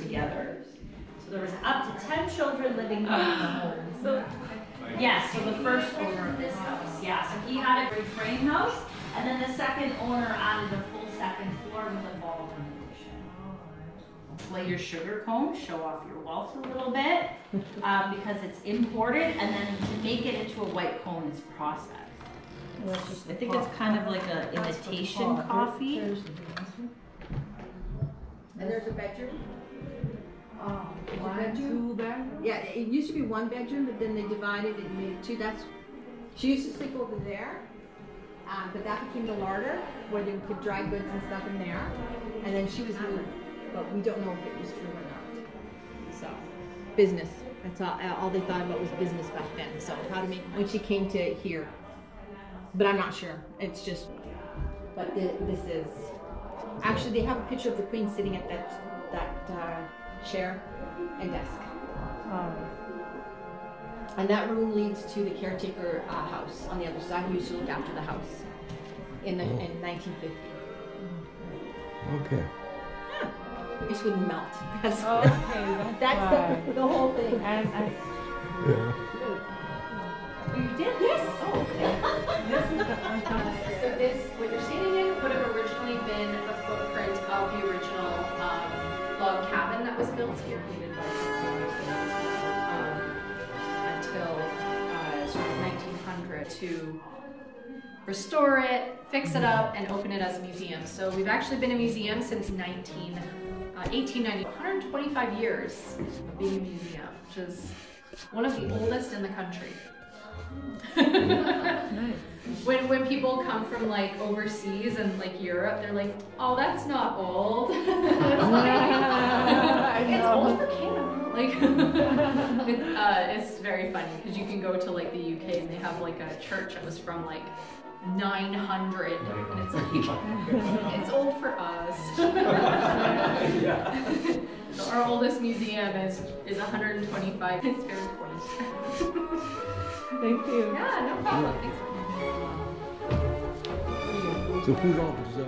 gathered together. So there was up to ten children living in the home. So Yes, so the first owner of this house, yeah, so he had a big frame house, and then the second owner added a full second floor with a ballroom addition. Lay your sugar cone, show off your wealth a little bit, um, because it's imported, and then to make it into a white cone is processed. I think it's kind of like a imitation coffee. And there's a bedroom? Oh, Is one, two bedroom? Yeah, it used to be one bedroom, but then they divided it and made it two. That's, she used to sleep over there. Um, but that became the larder where they would put dry goods and stuff in there. And then she was moved, but we don't know if it was true or not. So, business. That's all, all they thought about was business back then. So, how to make, when she came to here. But I'm not sure. It's just, but the, this is, actually, they have a picture of the queen sitting at that, that, uh, chair and desk. Oh. And that room leads to the caretaker uh, house on the other side who used to look after the house in the in 1950. Okay. This wouldn't melt. That's, Okay, that's that's the, the whole thing. And I, Yeah. You did? Yes. Oh, okay. that was built here, by um, until uh, sort of 1900 to restore it, fix it up, and open it as a museum. So we've actually been a museum since 19, uh, 1890, 125 years of being a museum, which is one of the oldest in the country. Nice. when when people come from like overseas and like Europe, they're like, "Oh, that's not old." it's like, it's old for Canada. Like, it, uh, it's very funny because you can go to like the UK and they have like a church that was from like 900, and it's like it's old for us. So our oldest museum is is 125. It's very quaint. Thank you. yeah, no problem. Thanks. So who's office? Uh,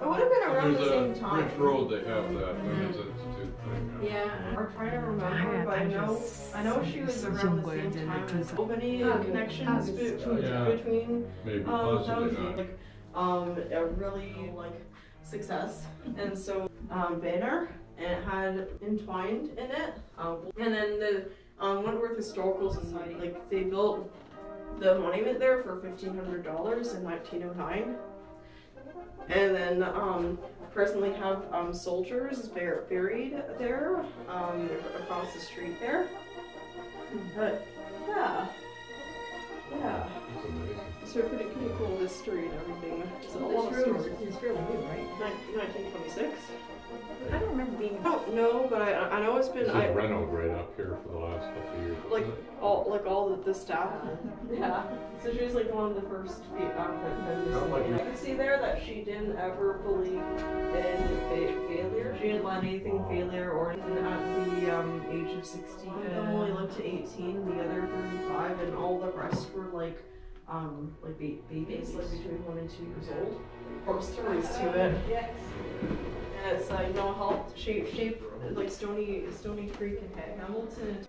It would have been around the same There's a time. Ridge Road, they have that Women's Institute thing. Yeah, I'm trying to remember, but I know, I know she was around the same time as Albany and connections be- between, Yeah. between, Maybe, um, that possibly was not. like, um, a really like success. And so, um, banner, and it had entwined in it, um, and then the, um, Wentworth Historical Society, like, they built the monument there for fifteen hundred dollars in nineteen oh nine. And then, um, presently have um, soldiers bur- buried there um, across the street there. But yeah, yeah, so pretty pretty cool history and everything. It's a lot of This room stories. is, is fairly new, right? 1926. I don't remember being. I don't know, but I I know it's been There's I a Renault right up here for the last couple of years. like all like all the, the staff. Yeah. So she was like one of the first fe- um, there that she didn't ever believe in fa- failure. She didn't let anything failure or and at the um, age of 16. Them only lived to 18, the other 35, and all the rest were like um, like ba- babies, like between one and two years old. Horse stories to it. Yes. And it's like no help. She she like Stoney Stoney Creek and Hamilton.